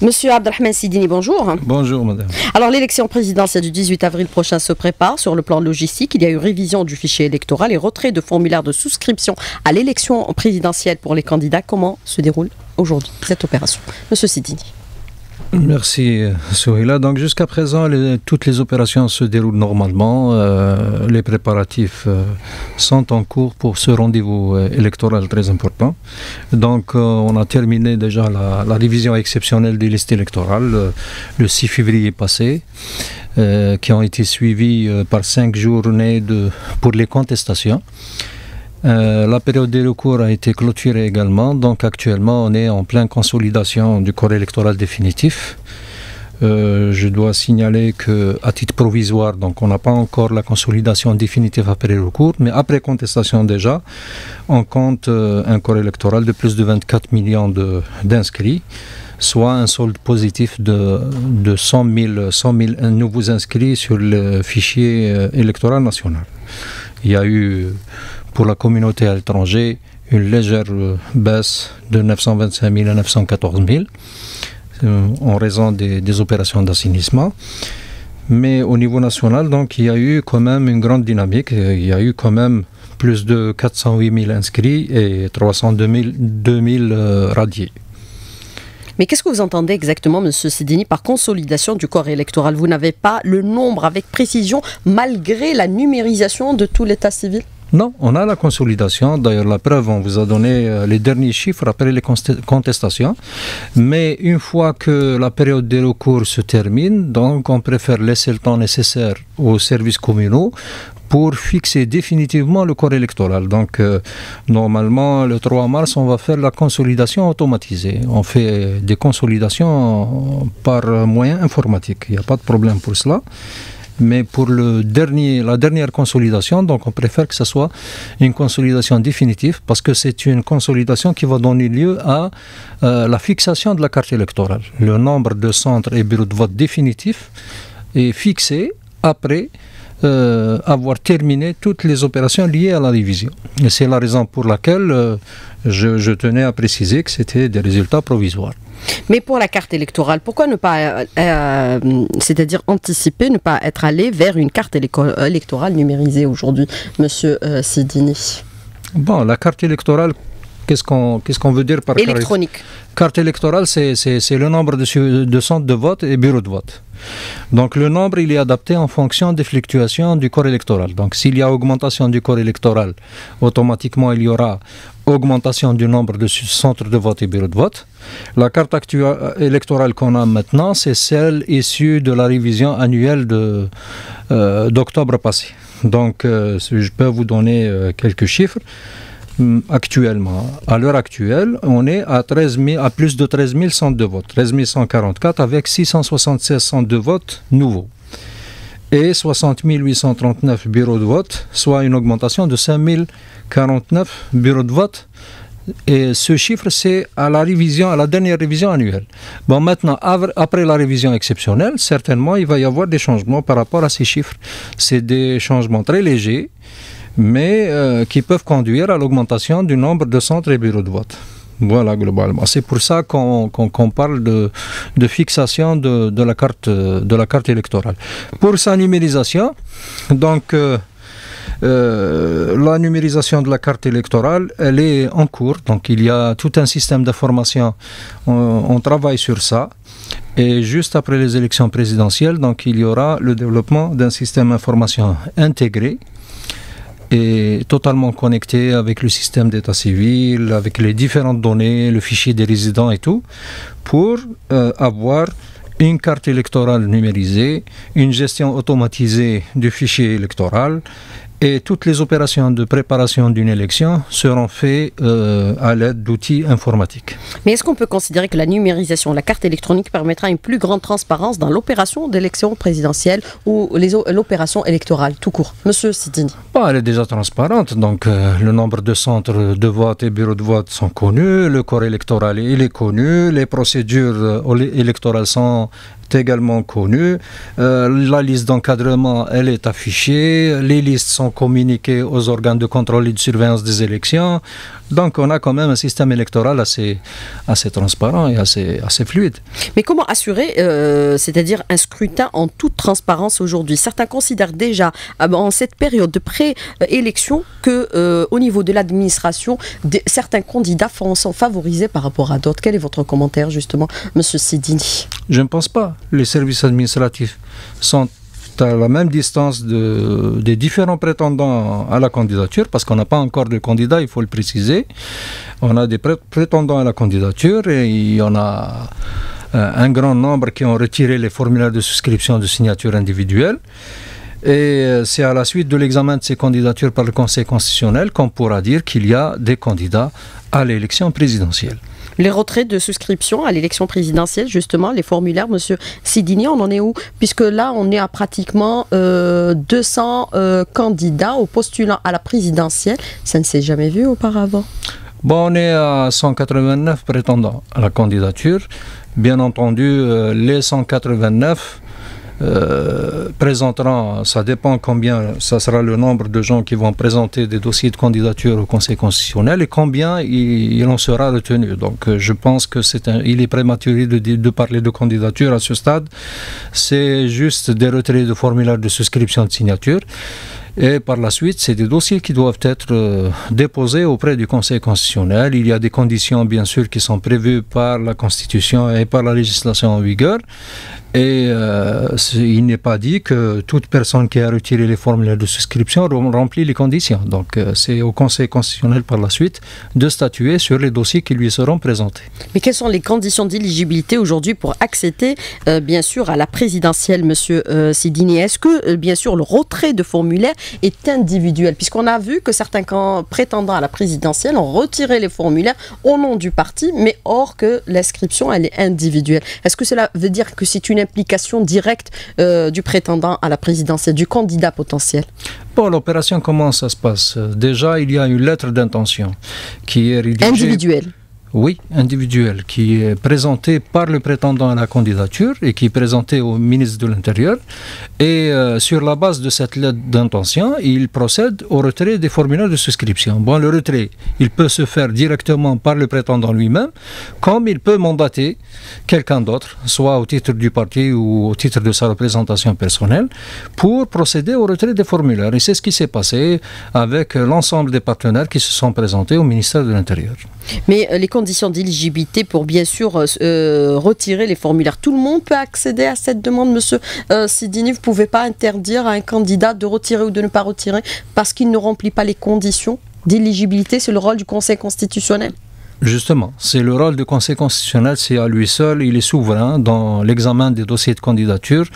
Monsieur Abdelrahman Sidini, bonjour. Bonjour, madame. Alors, l'élection présidentielle du 18 avril prochain se prépare. Sur le plan logistique, il y a eu révision du fichier électoral et retrait de formulaires de souscription à l'élection présidentielle pour les candidats. Comment se déroule aujourd'hui cette opération? Monsieur Sidini. Merci Souhila. Donc jusqu'à présent, toutes les opérations se déroulent normalement. Euh, les préparatifs euh, sont en cours pour ce rendez-vous euh, électoral très important. Donc on a terminé déjà la, révision exceptionnelle des listes électorales le 6 février passé, qui ont été suivies par cinq journées pour les contestations. Euh, la période des recours a été clôturée également, donc actuellement on est en pleine consolidation du corps électoral définitif. Euh, je dois signaler que à titre provisoire, donc on n'a pas encore la consolidation définitive après le recours, mais après contestation déjà, on compte euh, un corps électoral de plus de 24 millions d'inscrits, soit un solde positif de, de 100, 000, 100 000 nouveaux inscrits sur le fichier électoral national. Il y a eu pour la communauté à l'étranger une légère euh, baisse de 925 000 à 914 000 euh, en raison des, opérations d'assainissement. Mais au niveau national, donc, il y a eu quand même une grande dynamique. Il y a eu quand même plus de 408 000 inscrits et 302 000, euh, radiés. Mais qu'est-ce que vous entendez exactement, M. Sidini, par consolidation du corps électoral? Vous n'avez pas le nombre avec précision malgré la numérisation de tout l'état civil? Non, on a la consolidation. D'ailleurs, la preuve, on vous a donné euh, les derniers chiffres après les contestations. Mais une fois que la période des recours se termine, donc on préfère laisser le temps nécessaire aux services communaux pour fixer définitivement le corps électoral. Donc, euh, normalement, le 3 mars, on va faire la consolidation automatisée. On fait des consolidations par moyen informatique. Il n'y a pas de problème pour cela. Mais pour la dernière consolidation, donc on préfère que ce soit une consolidation définitive parce que c'est une consolidation qui va donner lieu à euh, la fixation de la carte électorale. Le nombre de centres et bureaux de vote définitifs est fixé après euh, avoir terminé toutes les opérations liées à la division. C'est la raison pour laquelle euh, je tenais à préciser que c'était des résultats provisoires. Mais pour la carte électorale, pourquoi ne pas, euh, euh, c'est-à-dire anticiper, ne pas être allé vers une carte électorale numérisée aujourd'hui, Monsieur euh, Sidini? Bon, la carte électorale, qu'est-ce qu'on qu'est-ce qu'on veut dire par électronique Carte électorale, c'est le nombre de, de centres de vote et bureaux de vote. Donc le nombre, il est adapté en fonction des fluctuations du corps électoral. Donc s'il y a augmentation du corps électoral, automatiquement il y aura augmentation du nombre de centres de vote et bureaux de vote. La carte électorale qu'on a maintenant, c'est celle issue de la révision annuelle euh, d'octobre passé. Donc euh, je peux vous donner euh, quelques chiffres. Mm, actuellement, à l'heure actuelle, on est à, 13 à plus de 13 000 centres de vote, 13 144 avec 676 centres de vote nouveaux et 60 839 bureaux de vote, soit une augmentation de 5 049 bureaux de vote. Et ce chiffre, c'est à la révision, à la dernière révision annuelle. Bon, maintenant, après la révision exceptionnelle, certainement, il va y avoir des changements par rapport à ces chiffres. C'est des changements très légers mais euh, qui peuvent conduire à l'augmentation du nombre de centres et bureaux de vote. Voilà, globalement. C'est pour ça qu'on parle de, fixation de, la carte, électorale. Pour sa numérisation, donc, euh, euh, la numérisation de la carte électorale, elle est en cours. Donc, il y a tout un système d'information. On, on, travaille sur ça. Et juste après les élections présidentielles, donc, il y aura le développement d'un système d'information intégré est totalement connecté avec le système d'état civil, avec les différentes données, le fichier des résidents et tout, pour euh, avoir une carte électorale numérisée, une gestion automatisée du fichier électoral et toutes les opérations de préparation d'une élection seront faites euh, à l'aide d'outils informatiques. Mais est-ce qu'on peut considérer que la numérisation de la carte électronique permettra une plus grande transparence dans l'opération d'élection présidentielle ou l'opération électorale tout court? Monsieur Sidini bon, Elle est déjà transparente, donc euh, le nombre de centres de vote et bureaux de vote sont connus, le corps électoral il est connu, les procédures euh, électorales sont également connues, la liste d'encadrement elle est affichée, les listes sont communiquer aux organes de contrôle et de surveillance des élections. Donc on a quand même un système électoral assez, assez transparent et assez, assez fluide. Mais comment assurer, euh, c'est-à-dire un scrutin en toute transparence aujourd'hui? Certains considèrent déjà, ah ben, en cette période de pré-élection, que euh, au niveau de l'administration, certains candidats sont favorisés par rapport à d'autres. Quel est votre commentaire justement, Monsieur Sidini? Je ne pense pas. Les services administratifs sont à la même distance de, des différents prétendants à la candidature, parce qu'on n'a pas encore de candidats, il faut le préciser. On a des prétendants à la candidature et il y en a euh, un grand nombre qui ont retiré les formulaires de souscription de signature individuelle. Et euh, c'est à la suite de l'examen de ces candidatures par le Conseil constitutionnel qu'on pourra dire qu'il y a des candidats à l'élection présidentielle. Les retraits de souscription à l'élection présidentielle, justement, les formulaires, Monsieur Sidini, on en est où? Puisque là, on est à pratiquement 200 euh, euh, candidats au postulant à la présidentielle. Ça ne s'est jamais vu auparavant. Bon, on est à 189 prétendants à la candidature. Bien entendu, euh, les 189 euh, présenteront, ça dépend combien, ça sera le nombre de gens qui vont présenter des dossiers de candidature au Conseil constitutionnel et combien il, en sera retenu. Donc euh, je pense que c'est il est prématuré de, parler de candidature à ce stade. C'est juste des retraits de formulaires de souscription de signature. Et par la suite, c'est des dossiers qui doivent être euh, déposés auprès du Conseil constitutionnel. Il y a des conditions, bien sûr, qui sont prévues par la Constitution et par la législation en vigueur. Et euh, il n'est pas dit que toute personne qui a retiré les formulaires de souscription remplit les conditions. Donc euh, c'est au Conseil constitutionnel par la suite de statuer sur les dossiers qui lui seront présentés. Mais quelles sont les conditions d'éligibilité aujourd'hui pour accéder euh, bien sûr à la présidentielle, Monsieur Sidini? Est-ce que bien sûr le retrait de formulaires est individuel? Puisqu'on a vu que certains prétendants à la présidentielle ont retiré les formulaires au nom du parti, mais or que l'inscription elle est individuelle. Est-ce que cela veut dire que c'est une implication directe euh, du prétendant à la présidence et du candidat potentiel Bon, l'opération, comment ça se passe? Déjà, il y a une lettre d'intention qui est rédigée. Individuelle oui, individuel, qui est présenté par le prétendant à la candidature et qui est présenté au ministre de l'Intérieur. Et euh, sur la base de cette lettre d'intention, il procède au retrait des formulaires de souscription. Bon, le retrait, il peut se faire directement par le prétendant lui-même, comme il peut mandater quelqu'un d'autre, soit au titre du parti ou au titre de sa représentation personnelle, pour procéder au retrait des formulaires. Et c'est ce qui s'est passé avec l'ensemble des partenaires qui se sont présentés au ministère de l'Intérieur. Mais euh, les conditions d'éligibilité pour bien sûr euh, euh, retirer les formulaires, tout le monde peut accéder à cette demande, monsieur Sidini. Vous ne pouvez pas interdire à un candidat de retirer ou de ne pas retirer parce qu'il ne remplit pas les conditions d'éligibilité. C'est le rôle du Conseil constitutionnel? Justement, c'est le rôle du Conseil constitutionnel, c'est à lui seul, il est souverain dans l'examen des dossiers de candidature.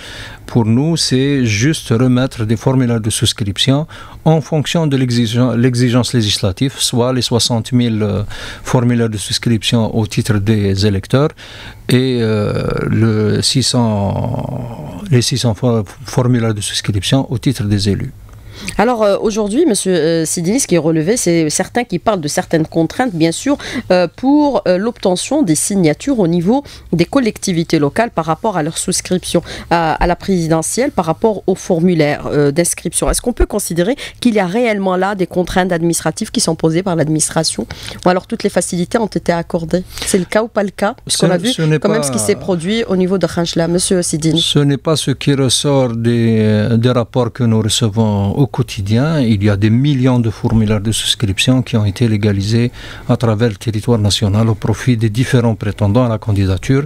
Pour nous, c'est juste remettre des formulaires de souscription en fonction de l'exigence législative, soit les 60 000 euh, formulaires de souscription au titre des électeurs et euh, le 600, les 600 formulaires de souscription au titre des élus. Alors euh, aujourd'hui, Monsieur euh, Sidinis, ce qui est relevé, c'est certains qui parlent de certaines contraintes, bien sûr, euh, pour l'obtention des signatures au niveau des collectivités locales par rapport à leur souscription à, la présidentielle, par rapport au formulaire d'inscription. Est-ce qu'on peut considérer qu'il y a réellement là des contraintes administratives qui sont posées par l'administration, ou alors toutes les facilités ont été accordées? C'est le cas ou pas le cas? Puisqu'on a vu quand même ce qui s'est produit au niveau de Khanchla, Monsieur Sidini. Ce n'est pas ce qui ressort des, des rapports que nous recevons au quotidien, il y a des millions de formulaires de souscription qui ont été légalisés à travers le territoire national au profit des différents prétendants à la candidature.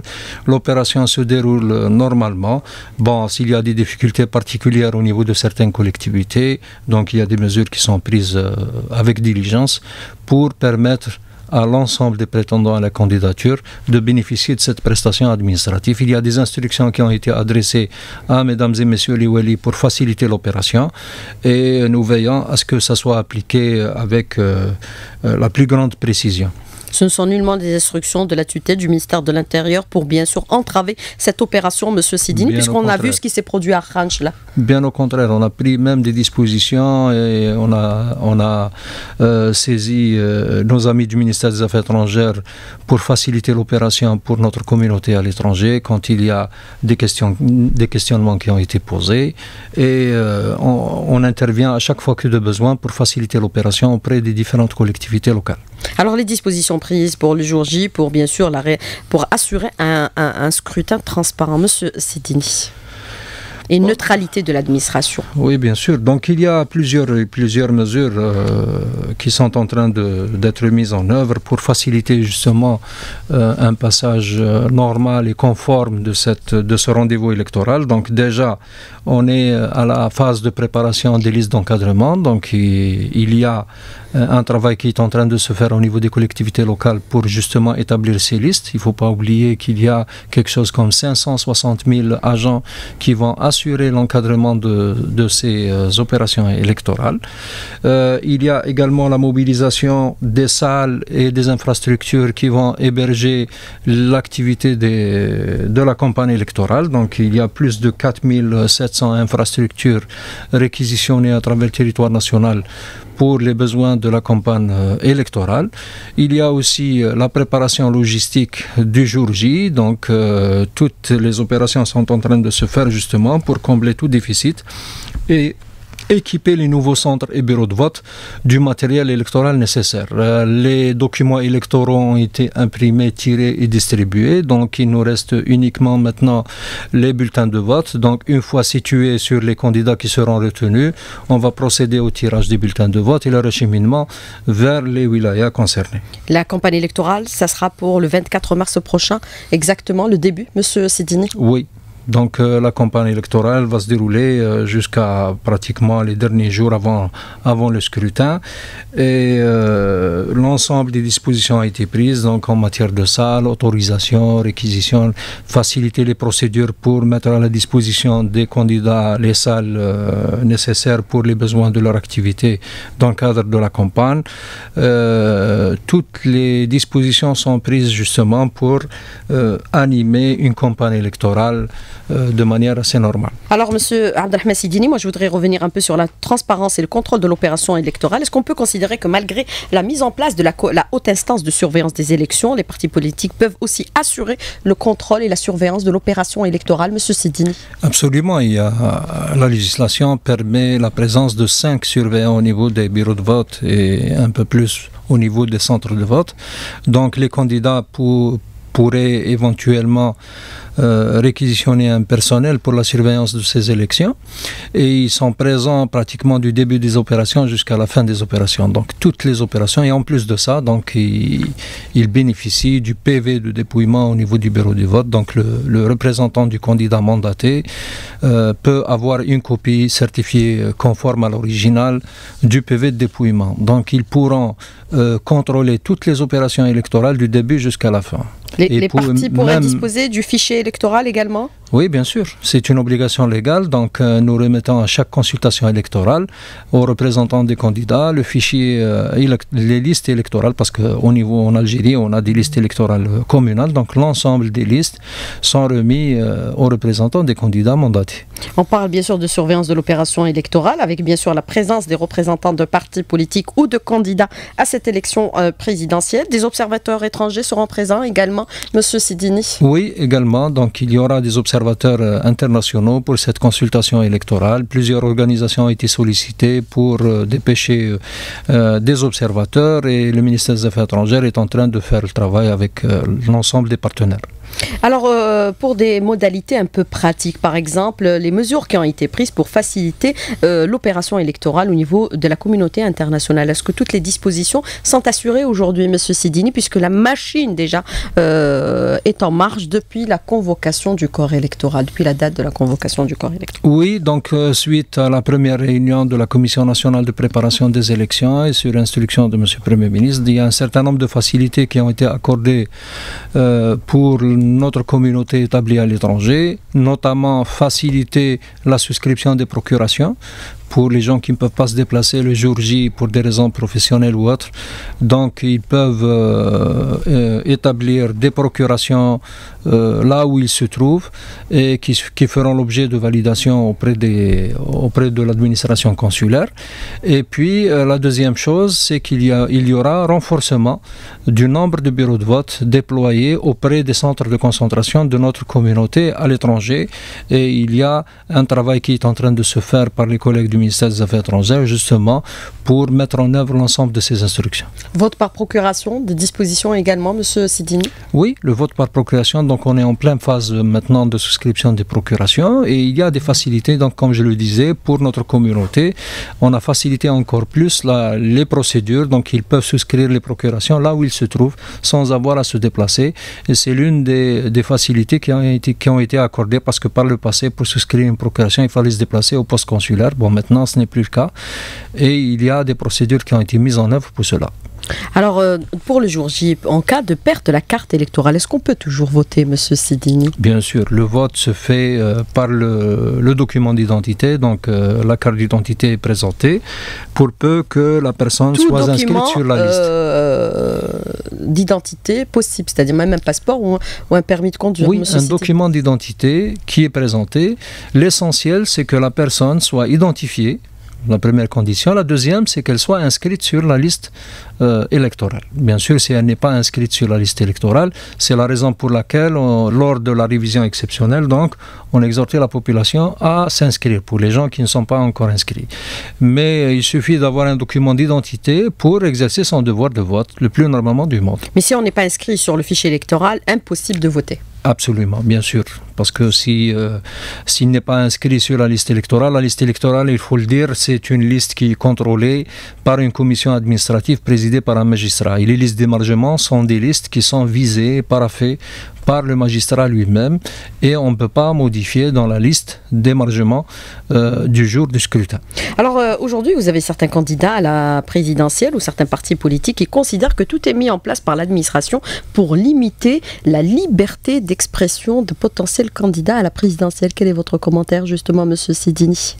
L'opération se déroule normalement. Bon, s'il y a des difficultés particulières au niveau de certaines collectivités, donc il y a des mesures qui sont prises euh, avec diligence pour permettre à l'ensemble des prétendants à la candidature de bénéficier de cette prestation administrative. Il y a des instructions qui ont été adressées à mesdames et messieurs les Wali pour faciliter l'opération et nous veillons à ce que ça soit appliqué avec euh, euh, la plus grande précision. Ce ne sont nullement des instructions de la tutelle du ministère de l'Intérieur pour bien sûr entraver cette opération, Monsieur Sidini, puisqu'on a vu ce qui s'est produit à Khanch là. Bien au contraire, on a pris même des dispositions et on a, on a euh, saisi euh, nos amis du ministère des Affaires étrangères pour faciliter l'opération pour notre communauté à l'étranger quand il y a des, questions, des questionnements qui ont été posés. Et euh, on, on intervient à chaque fois que de besoin pour faciliter l'opération auprès des différentes collectivités locales. Alors les dispositions prises pour le jour J, pour bien sûr la pour assurer un, un, un scrutin transparent, Monsieur Sidini et neutralité de l'administration. Oui, bien sûr. Donc il y a plusieurs, plusieurs mesures euh, qui sont en train d'être mises en œuvre pour faciliter justement euh, un passage euh, normal et conforme de, cette, de ce rendez-vous électoral. Donc déjà, on est à la phase de préparation des listes d'encadrement. Donc il, il y a un travail qui est en train de se faire au niveau des collectivités locales pour justement établir ces listes. Il ne faut pas oublier qu'il y a quelque chose comme 560 000 agents qui vont assurer l'encadrement de, ces euh, opérations électorales. Euh, il y a également la mobilisation des salles et des infrastructures qui vont héberger l'activité de la campagne électorale. Donc il y a plus de 4700 infrastructures réquisitionnées à travers le territoire national pour les besoins de la campagne euh, électorale. Il y a aussi euh, la préparation logistique du jour J, donc euh, toutes les opérations sont en train de se faire justement pour combler tout déficit et équiper les nouveaux centres et bureaux de vote du matériel électoral nécessaire. Euh, les documents électoraux ont été imprimés, tirés et distribués, donc il nous reste uniquement maintenant les bulletins de vote. Donc une fois situés sur les candidats qui seront retenus, on va procéder au tirage des bulletins de vote et le recheminement vers les wilayas concernés. La campagne électorale, ça sera pour le 24 mars prochain, exactement le début, Monsieur Sidini? Oui, donc euh, la campagne électorale va se dérouler euh, jusqu'à pratiquement les derniers jours avant, avant le scrutin. Et euh, l'ensemble des dispositions a été prises donc en matière de salle, autorisation, réquisition, faciliter les procédures pour mettre à la disposition des candidats les salles nécessaires pour les besoins de leur activité dans le cadre de la campagne. toutes les dispositions sont prises justement pour animer une campagne électorale de manière assez normale. Alors, Monsieur Abdelhamid Sidini, moi je voudrais revenir un peu sur la transparence et le contrôle de l'opération électorale. Est-ce qu'on peut considérer que malgré la mise en place de la, la, haute instance de surveillance des élections, les partis politiques peuvent aussi assurer le contrôle et la surveillance de l'opération électorale, Monsieur Sidini? Absolument. Il y a, la législation permet la présence de cinq surveillants au niveau des bureaux de vote et un peu plus au niveau des centres de vote. Donc les candidats pour, pourraient éventuellement euh, réquisitionner un personnel pour la surveillance de ces élections et ils sont présents pratiquement du début des opérations jusqu'à la fin des opérations. Donc toutes les opérations et en plus de ça, donc ils, ils bénéficient du PV de dépouillement au niveau du bureau du vote. Donc le, le représentant du candidat mandaté euh, peut avoir une copie certifiée conforme à l'original du PV de dépouillement. Donc ils pourront euh, contrôler toutes les opérations électorales du début jusqu'à la fin. Les, les pour, partis pourraient disposer du fichier électoral également Oui, bien sûr. C'est une obligation légale. Donc, euh, nous remettons à chaque consultation électorale aux représentants des candidats le fichier, euh, les listes électorales, parce qu'au niveau en Algérie, on a des listes électorales communales. Donc, l'ensemble des listes sont remis euh, aux représentants des candidats mandatés. On parle bien sûr de surveillance de l'opération électorale, avec bien sûr la présence des représentants de partis politiques ou de candidats à cette élection euh, présidentielle. Des observateurs étrangers seront présents également, Monsieur Sidini Oui, également. Donc, il y aura des observateurs observateurs internationaux pour cette consultation électorale. Plusieurs organisations ont été sollicitées pour euh, dépêcher euh, des observateurs et le ministère des Affaires étrangères est en train de faire le travail avec euh, l'ensemble des partenaires. Alors, euh, pour des modalités un peu pratiques, par exemple, les mesures qui ont été prises pour faciliter euh, l'opération électorale au niveau de la communauté internationale, est-ce que toutes les dispositions sont assurées aujourd'hui, M. Sidini, puisque la machine déjà euh, est en marche depuis la convocation du corps électoral, depuis la date de la convocation du corps électoral? Oui, donc suite à la première réunion de la Commission nationale de préparation des élections et sur instruction de M. le Premier ministre, il y a un certain nombre de facilités qui ont été accordées pour notre communauté établie à l'étranger, notamment faciliter la souscription des procurations pour les gens qui ne peuvent pas se déplacer le jour J pour des raisons professionnelles ou autres. Donc ils peuvent euh, euh, établir des procurations euh, là où ils se trouvent et qui, feront l'objet de validation auprès, des, auprès de l'administration consulaire. Et puis la deuxième chose, c'est qu'il y, a, il y aura renforcement du nombre de bureaux de vote déployés auprès des centres de concentration de notre communauté à l'étranger. Et il y a un travail qui est en train de se faire par les collègues du ministère des Affaires étrangères, justement, pour mettre en œuvre l'ensemble de ces instructions. Vote par procuration, des dispositions également, Monsieur Sidini Oui, le vote par procuration, donc on est en pleine phase maintenant de souscription des procurations et il y a des facilités, donc comme je le disais, pour notre communauté. On a facilité encore plus la, les procédures, donc ils peuvent souscrire les procurations là où ils se trouvent sans avoir à se déplacer. Et c'est l'une des, des, facilités qui ont, été, qui ont été accordées parce que par le passé, pour souscrire une procuration, il fallait se déplacer au poste consulaire. Bon, maintenant, ce n'est plus le cas. Et il y a des procédures qui ont été mises en œuvre pour cela. Alors, euh, pour le jour J, en cas de perte de la carte électorale, est-ce qu'on peut toujours voter, Monsieur Sidini? Bien sûr, le vote se fait euh, par le, document d'identité, donc euh, la carte d'identité est présentée, pour peu que la personne soit inscrite sur la liste. D'identité possible, c'est-à-dire même un passeport ou un, permis de conduire. Oui, un document d'identité qui est présenté. L'essentiel, c'est que la personne soit identifiée la première condition. La deuxième, c'est qu'elle soit inscrite sur la liste euh, électorale. Bien sûr, si elle n'est pas inscrite sur la liste électorale, c'est la raison pour laquelle, lors de la révision exceptionnelle, donc, on exhortait la population à s'inscrire pour les gens qui ne sont pas encore inscrits. Mais il suffit d'avoir un document d'identité pour exercer son devoir de vote le plus normalement du monde. Mais si on n'est pas inscrit sur le fichier électoral, impossible de voter. Absolument, bien sûr. Parce que si euh, s'il n'est pas inscrit sur la liste électorale, la liste électorale, il faut le dire, c'est une liste qui est contrôlée par une commission administrative présidée par un magistrat. Et les listes d'émargement sont des listes qui sont visées, paraffées par le magistrat lui-même et on ne peut pas modifier dans la liste d'émargement euh, du jour du scrutin. Alors euh, aujourd'hui, vous avez certains candidats à la présidentielle ou certains partis politiques qui considèrent que tout est mis en place par l'administration pour limiter la liberté d'expression de potentiels candidats à la présidentielle. Quel est votre commentaire justement, Monsieur Sidini?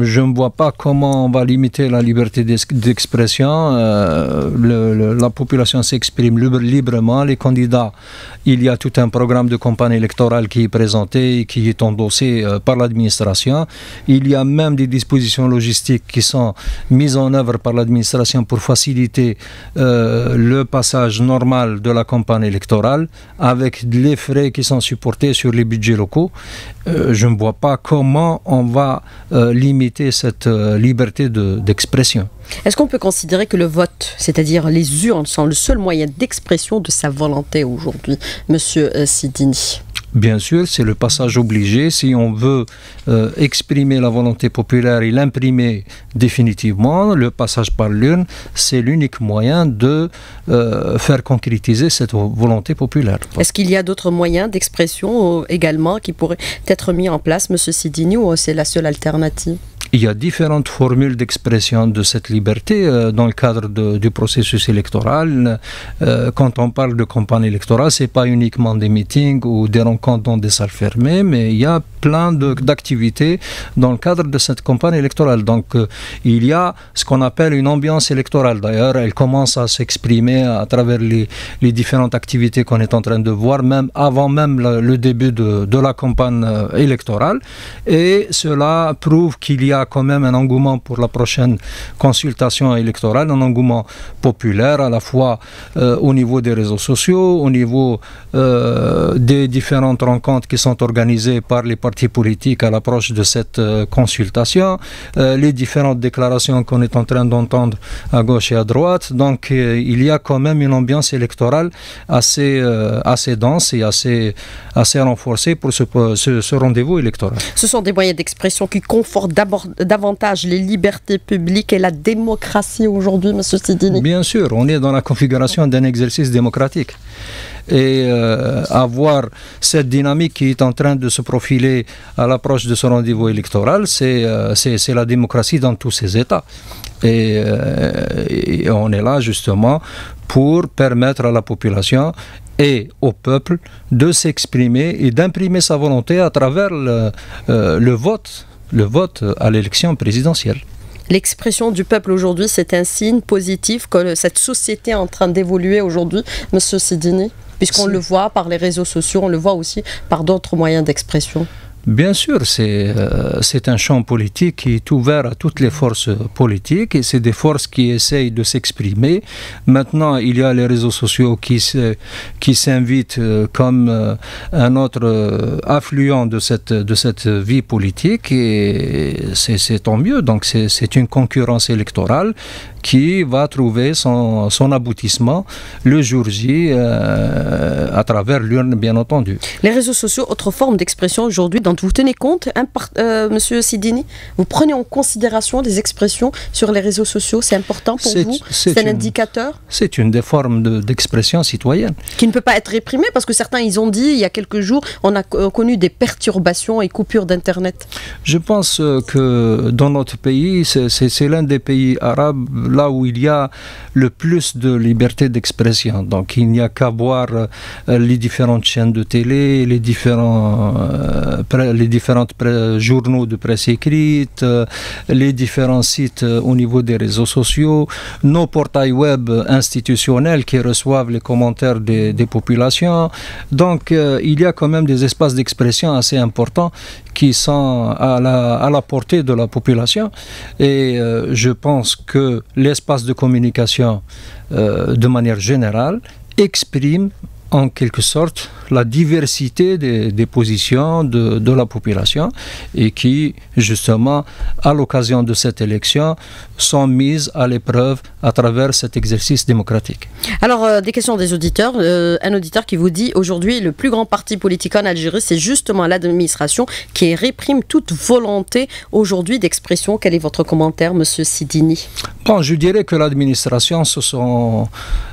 Je ne vois pas comment on va limiter la liberté d'expression. Euh, la population s'exprime librement. Les candidats, il y a tout un programme de campagne électorale qui est présenté qui est endossé euh, par l'administration. Il y a même des dispositions logistiques qui sont mises en œuvre par l'administration pour faciliter euh, le passage normal de la campagne électorale avec les frais qui sont supportés sur les budgets locaux. je ne vois pas comment on va limiter cette euh, liberté d'expression. Est-ce qu'on peut considérer que le vote, c'est-à-dire les urnes, sont le seul moyen d'expression de sa volonté aujourd'hui, Monsieur euh, Sidini? Bien sûr, c'est le passage obligé. Si on veut euh, exprimer la volonté populaire et l'imprimer définitivement, le passage par l'urne, c'est l'unique moyen de euh, faire concrétiser cette volonté populaire. Est-ce qu'il y a d'autres moyens d'expression également qui pourraient être mis en place, M. Sidini, ou c'est la seule alternative? Il y a différentes formules d'expression de cette liberté euh, dans le cadre du processus électoral. Euh, quand on parle de campagne électorale, c'est pas uniquement des meetings ou des rencontres dans des salles fermées, mais il y a plein d'activités dans le cadre de cette campagne électorale. Donc, euh, il y a ce qu'on appelle une ambiance électorale. D'ailleurs, elle commence à s'exprimer à travers les, différentes activités qu'on est en train de voir, même avant même le, début de, de, la campagne électorale. Et cela prouve qu'il y a quand même un engouement pour la prochaine consultation électorale, un engouement populaire à la fois euh, au niveau des réseaux sociaux, au niveau euh, des différentes rencontres qui sont organisées par les partis politiques à l'approche de cette euh, consultation, les différentes déclarations qu'on est en train d'entendre à gauche et à droite. Donc il y a quand même une ambiance électorale assez, dense et assez, renforcée pour ce, rendez-vous électoral. Ce sont des moyens d'expression qui confortent davantage les libertés publiques et la démocratie aujourd'hui, M. Sidini Bien sûr, on est dans la configuration d'un exercice démocratique et euh, avoir cette dynamique qui est en train de se profiler à l'approche de ce rendez-vous électoral, c'est euh, la démocratie dans tous ses états. Et, euh, et, on est là justement pour permettre à la population et au peuple de s'exprimer et d'imprimer sa volonté à travers le vote le vote à l'élection présidentielle. L'expression du peuple aujourd'hui, c'est un signe positif que cette société est en train d'évoluer aujourd'hui, Monsieur Sidini Puisqu'on le voit par les réseaux sociaux, on le voit aussi par d'autres moyens d'expression. Bien sûr, euh, c'est un champ politique qui est ouvert à toutes les forces politiques et c'est des forces qui essayent de s'exprimer. Maintenant, il y a les réseaux sociaux qui s'invitent euh, comme euh, un autre affluent de cette, vie politique et c'est tant mieux. Donc c'est une concurrence électorale qui va trouver son, son aboutissement le jour J à travers l'urne, bien entendu. Les réseaux sociaux, autre forme d'expression aujourd'hui vous tenez compte, hein, euh, Monsieur Sidini Vous prenez en considération des expressions sur les réseaux sociaux C'est important pour vous? C'est un indicateur? C'est une des formes d'expression citoyenne. Qui ne peut pas être réprimée parce que certains, ils ont dit, il y a quelques jours, on a connu des perturbations et coupures d'Internet. Je pense euh, que dans notre pays, c'est l'un des pays arabes là où il y a le plus de liberté d'expression. Donc il n'y a qu'à voir euh, les différentes chaînes de télé, les différents, euh, les différentes journaux de presse écrite, euh, les différents sites au niveau des réseaux sociaux, nos portails web institutionnels qui reçoivent les commentaires des, populations. Donc il y a quand même des espaces d'expression assez importants qui sont à la, portée de la population. Et euh, je pense que l'espace de communication, euh, de manière générale, exprime en quelque sorte la diversité des, positions de, la population et qui, justement, à l'occasion de cette élection, sont mises à l'épreuve à travers cet exercice démocratique. Alors, euh, des questions des auditeurs. Euh, un auditeur qui vous dit aujourd'hui, le plus grand parti politique en Algérie, c'est justement l'administration qui réprime toute volonté aujourd'hui d'expression. Quel est votre commentaire, monsieur Sidini? Bon, je dirais que l'administration, ce sont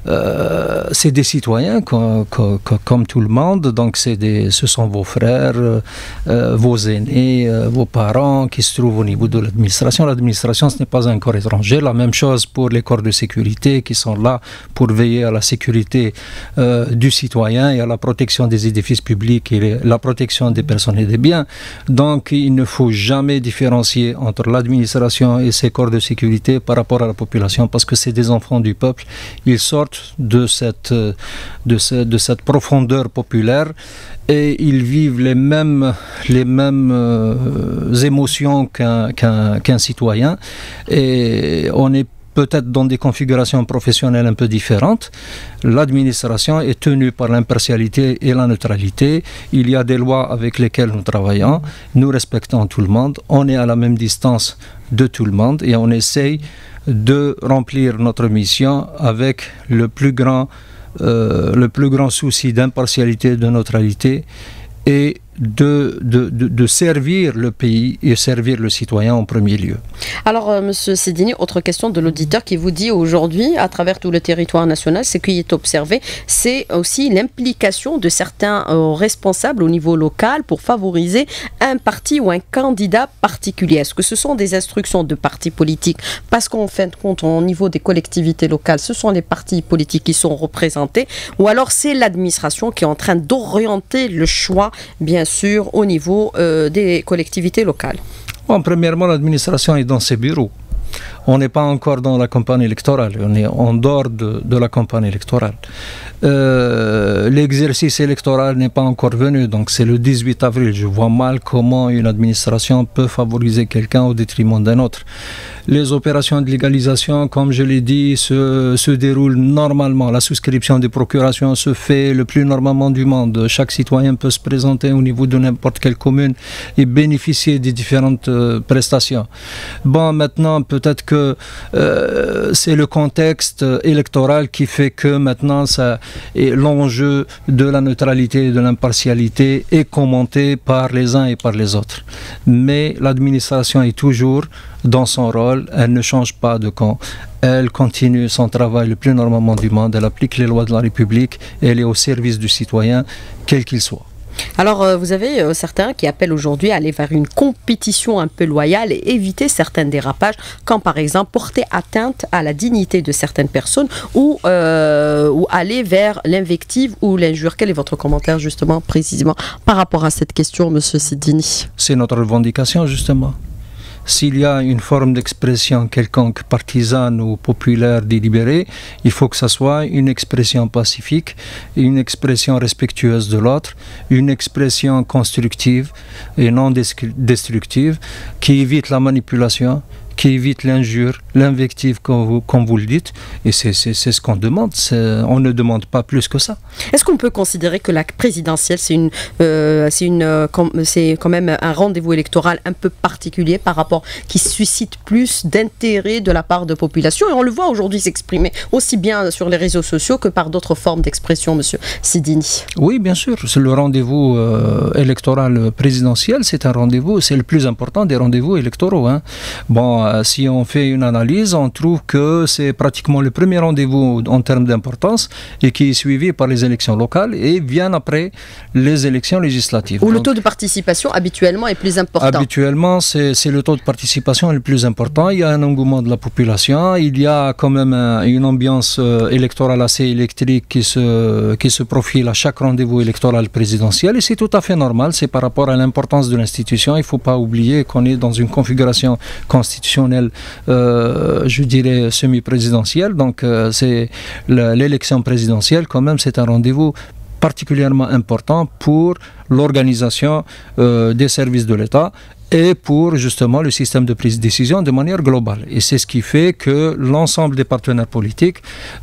euh, c'est des citoyens comme tout le monde. Donc, des, ce sont vos frères, euh, vos aînés, euh, vos parents qui se trouvent au niveau de l'administration. L'administration, ce n'est pas un corps étranger. La même chose pour les corps de sécurité qui sont là pour veiller à la sécurité du citoyen et à la protection des édifices publics et la protection des personnes et des biens. Donc, il ne faut jamais différencier entre l'administration et ses corps de sécurité par rapport à la population parce que c'est des enfants du peuple. Ils sortent de cette, de, de cette profondeur populaire et ils vivent les mêmes, les mêmes euh, émotions qu'un citoyen. Et on est peut-être dans des configurations professionnelles un peu différentes. L'administration est tenue par l'impartialité et la neutralité. Il y a des lois avec lesquelles nous travaillons. Nous respectons tout le monde. On est à la même distance de tout le monde et on essaye de remplir notre mission avec le plus grand, le plus grand souci d'impartialité, de neutralité et de, de, de, servir le pays et servir le citoyen en premier lieu. Alors. Euh, Monsieur Sidini, autre question de l'auditeur qui vous dit aujourd'hui, à travers tout le territoire national, ce qui est observé, c'est aussi l'implication de certains euh, responsables au niveau local pour favoriser un parti ou un candidat particulier. Est-ce que ce sont des instructions de partis politiques? Parce qu'en fin de compte, au niveau des collectivités locales, ce sont les partis politiques qui sont représentés, ou alors c'est l'administration qui est en train d'orienter le choix, bien sûr, au niveau euh, des collectivités locales Premièrement, l'administration est dans ses bureaux. On n'est pas encore dans la campagne électorale, on est en dehors de, la campagne électorale. Euh, l'exercice électoral n'est pas encore venu, donc c'est le 18 avril. Je vois mal comment une administration peut favoriser quelqu'un au détriment d'un autre. Les opérations de légalisation, comme je l'ai dit, se, se, déroulent normalement. La souscription des procurations se fait le plus normalement du monde. Chaque citoyen peut se présenter au niveau de n'importe quelle commune et bénéficier des différentes euh, prestations. Bon, maintenant, peut-être que euh, c'est le contexte électoral qui fait que maintenant, l'enjeu de la neutralité et de l'impartialité est commenté par les uns et par les autres. Mais l'administration est toujours dans son rôle, elle ne change pas de camp. Elle continue son travail le plus normalement du monde, elle applique les lois de la République elle est au service du citoyen, quel qu'il soit. Alors, euh, vous avez euh, certains qui appellent aujourd'hui à aller vers une compétition un peu loyale et éviter certains dérapages, quand par exemple porter atteinte à la dignité de certaines personnes ou, euh, ou aller vers l'invective ou l'injure. Quel est votre commentaire justement précisément par rapport à cette question, Monsieur Sidini? C'est notre revendication justement. S'il y a une forme d'expression quelconque partisane ou populaire délibérée, il faut que ça soit une expression pacifique, une expression respectueuse de l'autre, une expression constructive et non destructive qui évite la manipulation, qui évite l'injure, l'invective, comme vous, comme vous le dites. Et c'est ce qu'on demande. On ne demande pas plus que ça. Est-ce qu'on peut considérer que la présidentielle, c'est une, euh, une, euh, c'est quand même un rendez-vous électoral un peu particulier par rapport qui suscite plus d'intérêt de la part de population? Et on le voit aujourd'hui s'exprimer aussi bien sur les réseaux sociaux que par d'autres formes d'expression, Monsieur Sidini. Oui, bien sûr. C'est le rendez-vous euh, électoral présidentiel. C'est un rendez-vous. C'est le plus important des rendez-vous électoraux. Hein. Bon euh, si on fait une analyse, on trouve que c'est pratiquement le premier rendez-vous en termes d'importance et qui est suivi par les élections locales et vient après les élections législatives. Où le taux de participation habituellement est plus important. Habituellement, c'est le taux de participation le plus important. Il y a un engouement de la population, il y a quand même une ambiance euh, électorale assez électrique qui se, qui se profile à chaque rendez-vous électoral présidentiel et c'est tout à fait normal. C'est par rapport à l'importance de l'institution. Il ne faut pas oublier qu'on est dans une configuration constitutionnelle euh, je dirais, semi-présidentielle. Donc, euh, c'est l'élection présidentielle, quand même, c'est un rendez-vous particulièrement important pour l'organisation euh, des services de l'État et pour justement le système de prise de décision de manière globale. Et c'est ce qui fait que l'ensemble des partenaires politiques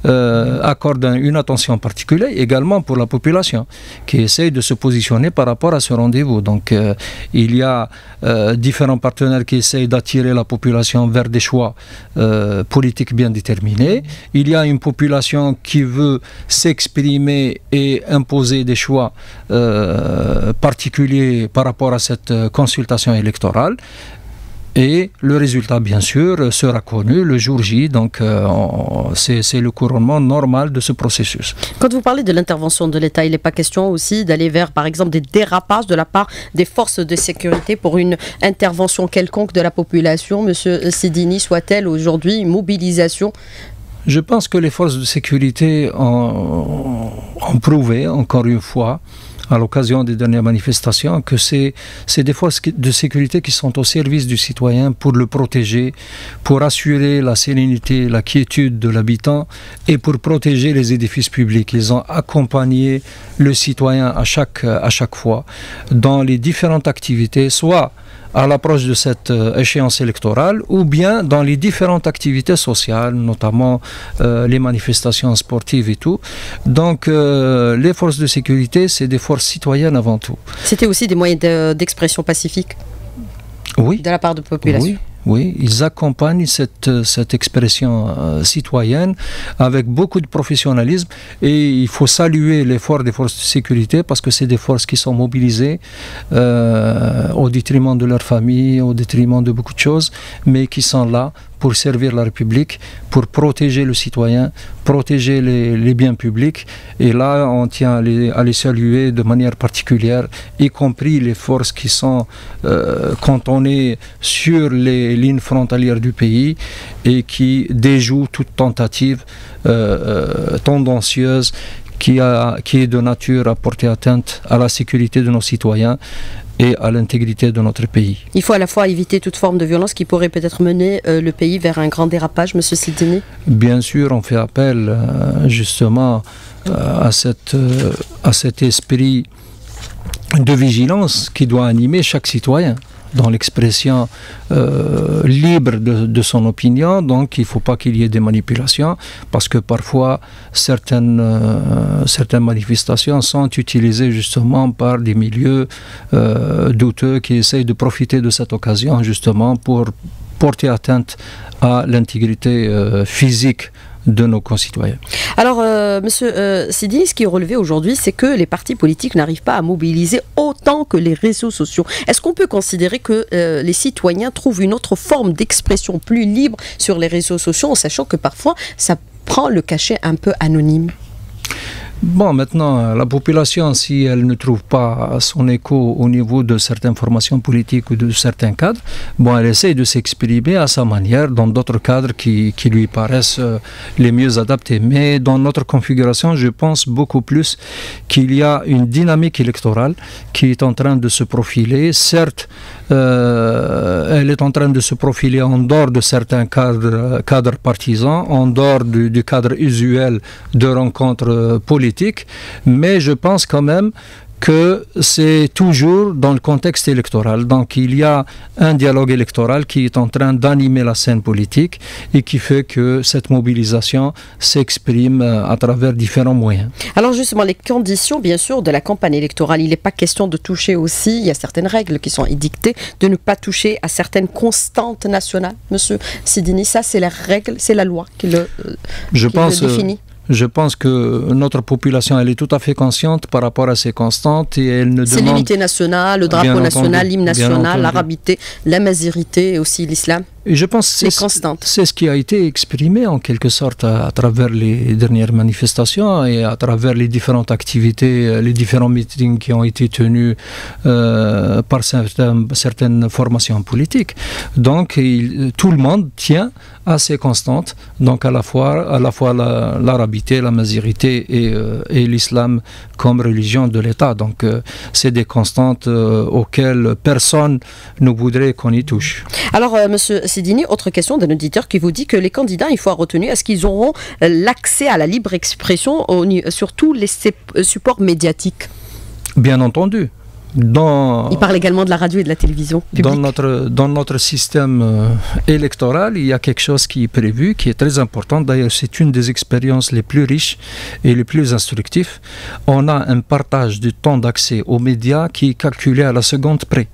euh, accordent une attention particulière également pour la population qui essaye de se positionner par rapport à ce rendez-vous. Donc euh, il y a euh, différents partenaires qui essayent d'attirer la population vers des choix politiques bien déterminés. Il y a une population qui veut s'exprimer et imposer des choix particuliers par rapport à cette consultation électorale et le résultat, bien sûr, sera connu le jour J. Donc, euh, c'est le couronnement normal de ce processus. Quand vous parlez de l'intervention de l'État, il n'est pas question aussi d'aller vers, par exemple, des dérapages de la part des forces de sécurité pour une intervention quelconque de la population. Monsieur Sidini, soit-elle aujourd'hui une mobilisation? Je pense que les forces de sécurité ont prouvé, encore une fois, à l'occasion des dernières manifestations, que c'est des forces de sécurité qui sont au service du citoyen pour le protéger, pour assurer la sérénité, la quiétude de l'habitant et pour protéger les édifices publics. Ils ont accompagné le citoyen à chaque, à chaque fois dans les différentes activités, soit à l'approche de cette euh, échéance électorale ou bien dans les différentes activités sociales, notamment euh, les manifestations sportives et tout. Donc euh, les forces de sécurité, c'est des forces citoyennes avant tout. C'était aussi des moyens d'expression pacifique oui. de la part de la population. Oui. Oui, ils accompagnent cette, cette expression euh, citoyenne avec beaucoup de professionnalisme et il faut saluer l'effort des forces de sécurité parce que c'est des forces qui sont mobilisées euh, au détriment de leur famille, au détriment de beaucoup de choses, mais qui sont là pour servir la République, pour protéger le citoyen, protéger les, biens publics. Et là, on tient à les, saluer de manière particulière, y compris les forces qui sont euh, cantonnées sur les lignes frontalières du pays et qui déjouent toute tentative euh, euh, tendancieuse qui, a, qui est de nature à porter atteinte à la sécurité de nos citoyens et à l'intégrité de notre pays. Il faut à la fois éviter toute forme de violence qui pourrait peut-être mener euh, le pays vers un grand dérapage, Monsieur Sidney Bien sûr, on fait appel euh, justement euh, à, cette, à cet esprit de vigilance qui doit animer chaque citoyen dans l'expression euh, libre de, son opinion, donc il ne faut pas qu'il y ait des manipulations, parce que parfois certaines, euh, certaines manifestations sont utilisées justement par des milieux euh, douteux qui essayent de profiter de cette occasion justement pour porter atteinte à l'intégrité physique de nos concitoyens. Alors, euh, Monsieur euh, ce qui est relevé aujourd'hui, c'est que les partis politiques n'arrivent pas à mobiliser autant que les réseaux sociaux. Est-ce qu'on peut considérer que euh, les citoyens trouvent une autre forme d'expression plus libre sur les réseaux sociaux, en sachant que parfois ça prend le cachet un peu anonyme? Bon, maintenant, la population, si elle ne trouve pas son écho au niveau de certaines formations politiques ou de certains cadres, bon, elle essaie de s'exprimer à sa manière dans d'autres cadres qui, lui paraissent euh, les mieux adaptés. Mais dans notre configuration, je pense beaucoup plus qu'il y a une dynamique électorale qui est en train de se profiler. Certes, euh, elle est en train de se profiler en dehors de certains cadres, cadres partisans, en dehors du cadre usuel de rencontres politiques mais je pense quand même que c'est toujours dans le contexte électoral. Donc il y a un dialogue électoral qui est en train d'animer la scène politique et qui fait que cette mobilisation s'exprime euh, à travers différents moyens. Alors justement, les conditions, bien sûr, de la campagne électorale, il n'est pas question de toucher aussi, il y a certaines règles qui sont édictées, de ne pas toucher à certaines constantes nationales. Monsieur Sidini, ça c'est la règle, c'est la loi qui le, euh, Je qui pense, le définit. Je pense que notre population, elle est tout à fait consciente par rapport à ces constantes et elle ne C'est demande... l'unité nationale, le drapeau national, l'hymne national, l'arabité, la mazirité et aussi l'islam. Et je pense que c'est ce qui a été exprimé en quelque sorte à, à travers les dernières manifestations et à travers les différentes activités, euh, les différents meetings qui ont été tenus euh, par certains- certaines formations politiques. Donc il- tout le monde tient à ces constantes, donc à la fois, à la fois la- l'arabité, la mazirité et, euh, et l'islam comme religion de l'État. Donc euh, c'est des constantes auxquelles personne ne voudrait qu'on y touche. Alors, Monsieur Sidini, autre question d'un auditeur qui vous dit que les candidats, il faut retenu, est-ce qu'ils auront euh, l'accès à la libre expression ni- sur tous les euh, supports médiatiques? Bien entendu. Dans, Il parle également de la radio et de la télévision dans, notre, dans notre système euh, électoral, il y a quelque chose qui est prévu, qui est très important. D'ailleurs, c'est une des expériences les plus riches et les plus instructives. On a un partage du temps d'accès aux médias qui est calculé à la seconde près.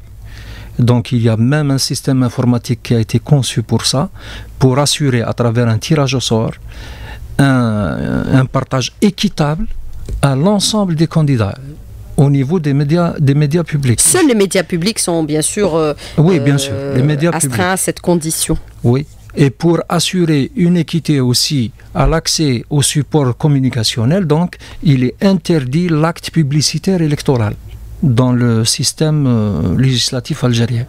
Donc il y a même un système informatique qui a été conçu pour ça, pour assurer à travers un tirage au sort un, un partage équitable à l'ensemble des candidats au niveau des médias, des médias publics. Seuls les médias publics sont bien sûr euh, Oui, bien euh, sûr, les médias astreints publics. à cette condition. Oui. Et pour assurer une équité aussi à l'accès au support communicationnel, donc, il est interdit l'acte publicitaire électoral dans le système euh, législatif algérien.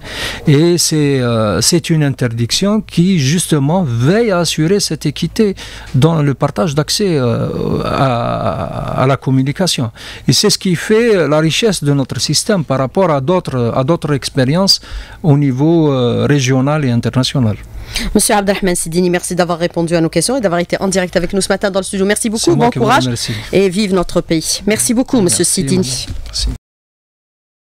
Et c'est euh, une interdiction qui, justement, veille à assurer cette équité dans le partage d'accès euh, à, à la communication. Et c'est ce qui fait la richesse de notre système par rapport à d'autres expériences au niveau euh, régional et international. Monsieur Abdelrahman Sidini, merci d'avoir répondu à nos questions et d'avoir été en direct avec nous ce matin dans le studio. Merci beaucoup, bon courage et vive notre pays. Merci beaucoup, Monsieur Sidini. Merci.